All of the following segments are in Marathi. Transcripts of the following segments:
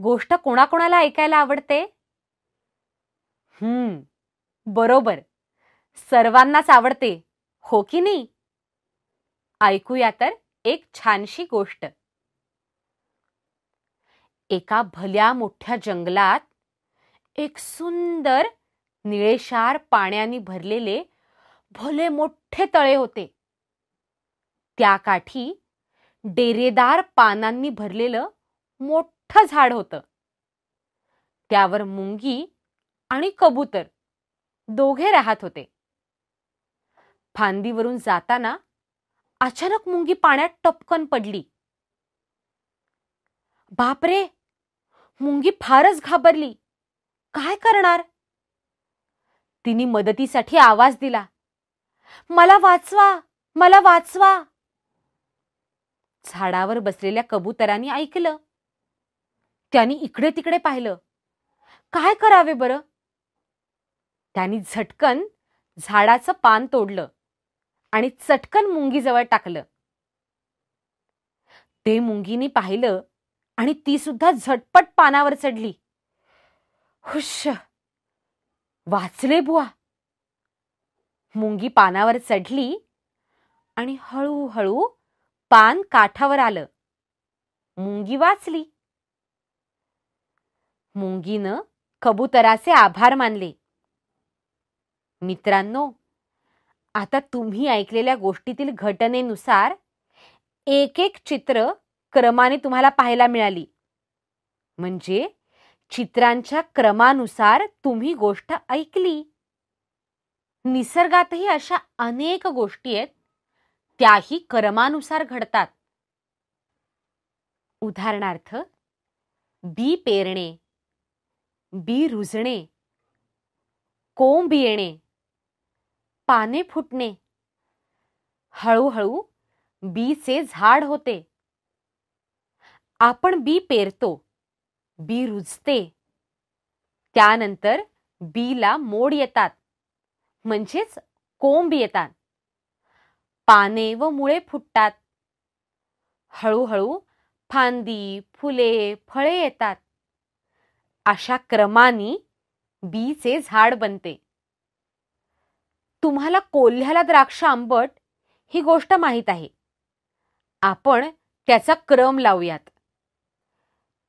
गोष्ट कोणाकोणाला ऐकायला आवडते? हम्म बरोबर. सर्वांनाच आवडते हो की नाही? ऐकूया तर एक छानशी गोष्ट. एका भल्या मोठ्या जंगलात एक सुंदर निळेशार पाण्याने भरलेले भले मोठे तळे होते. त्या काठी डेरेदार पानांनी भरलेलं मोठं झाड होतं. त्यावर मुंगी आणि कबूतर दोघे राहत होते. फांदीवरून जाताना अचानक मुंगी पाण्यात टपकन पडली. बापरे! मुंगी फारच घाबरली. काय करणार? तिने मदतीसाठी आवाज दिला. मला वाचवा! मला वाचवा! झाडावर बसलेल्या कबुतरांनी ऐकलं. त्यांनी इकडे तिकडे पाहिलं. काय करावे बरं? त्यांनी झटकन झाडाचं पान तोडलं आणि चटकन मुंगीजवळ टाकलं. ते मुंगीने पाहिलं आणि ती सुद्धा झटपट पानावर चढली. हुश! वाचले बुवा. मुंगी पानावर चढली आणि हळूहळू पान काठावर आलं. मुंगी वाचली. मुंगीनं कबुतराचे आभार मानले. मित्रांनो आता तुम्ही ऐकलेल्या गोष्टीतील घटनेनुसार एक एक चित्र क्रमाने तुम्हाला पाहायला मिळाली. म्हणजे चित्रांच्या क्रमानुसार तुम्ही गोष्ट ऐकली. निसर्गातही अशा अनेक गोष्टी आहेत त्याही क्रमानुसार घडतात. उदाहरणार्थ बी पेरणे. बी रुजणे कोंब येणे पाने फुटणे. हळूहळू बीचे झाड होते. आपण बी पेरतो बी रुजते. त्यानंतर बीला मोड येतात म्हणजेच कोंब येतात. पाने व मुळे फुटतात. हळूहळू फांदी फुले फळे येतात. अशा क्रमाने बीचे झाड बनते. तुम्हाला कोल्ह्याला द्राक्ष आंबट ही गोष्ट माहीत आहे. आपण त्याचा क्रम लावूयात.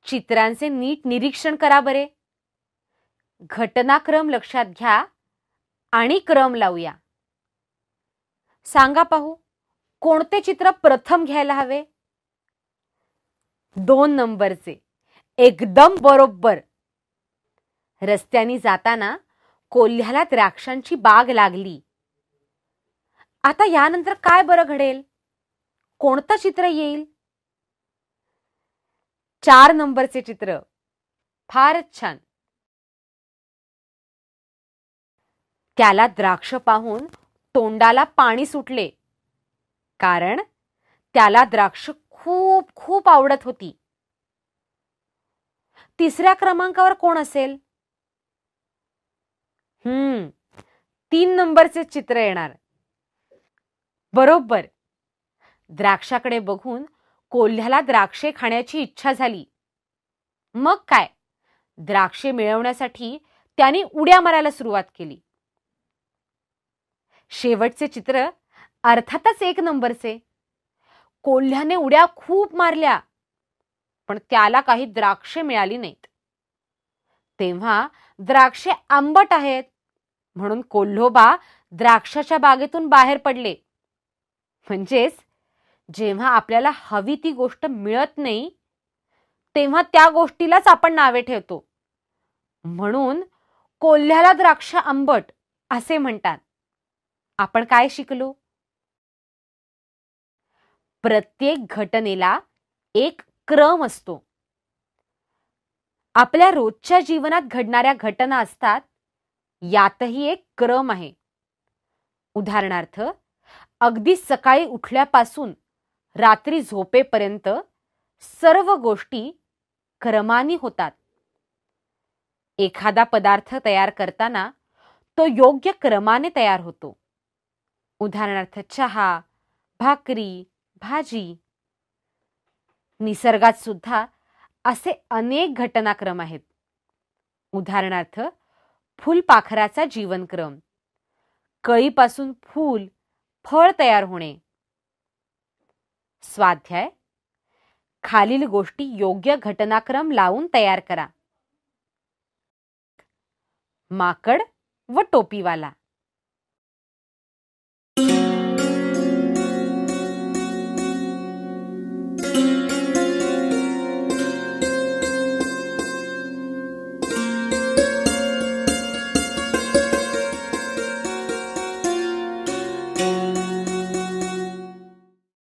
चित्रांचे नीट निरीक्षण करा बरे. घटनाक्रम लक्षात घ्या आणि क्रम लावूया. सांगा पाहू कोणते चित्र प्रथम घ्यायला हवे? दोन नंबरचे. एकदम बरोबर. रस्त्याने जाताना कोल्ह्याला द्राक्षांची बाग लागली. आता यानंतर काय बरं घडेल? कोणतं चित्र येईल? चार नंबरचे चित्र. फारच छान. त्याला द्राक्ष पाहून तोंडाला पाणी सुटले. कारण त्याला द्राक्ष खूप खूप आवडत होती. तिसऱ्या क्रमांकावर कोण असेल? हम्म. तीन नंबरचे चित्र येणार. बरोबर. द्राक्षाकडे बघून कोल्ह्याला द्राक्षे खाण्याची इच्छा झाली. मग काय? द्राक्षे मिळवण्यासाठी त्याने उड्या मारायला सुरुवात केली. शेवटचे चित्र अर्थातच एक नंबरचे. कोल्ह्याने उड्या खूप मारल्या पण त्याला काही द्राक्षे मिळाली नाहीत. तेव्हा द्राक्षे आंबट आहेत म्हणून कोल्होबा द्राक्षाच्या बागेतून बाहेर पडले. म्हणजेच जेव्हा आपल्याला हवी ती गोष्ट मिळत नाही तेव्हा त्या गोष्टीलाच आपण नावे ठेवतो. म्हणून कोल्ह्याला द्राक्ष आंबट असे म्हणतात. आपण काय शिकलो? प्रत्येक घटनेला एक क्रम असतो. आपल्या रोजच्या जीवनात घडणाऱ्या घटना असतात यातही एक क्रम आहे. उदाहरणार्थ अगदी सकाळी उठल्यापासून रात्री झोपेपर्यंत सर्व गोष्टी क्रमाने होतात. एखादा पदार्थ तयार करताना तो योग्य क्रमाने तयार होतो. उदाहरणार्थ चहा भाकरी भाजी. निसर्गात सुद्धा असे अनेक घटनाक्रम आहेत. उदाहरणार्थ फुलपाखराचा जीवनक्रम. कळीपासून फूल फळ तयार होणे. स्वाध्याय खालील गोष्टी योग्य घटनाक्रम लावून तयार करा. माकड व टोपीवाला.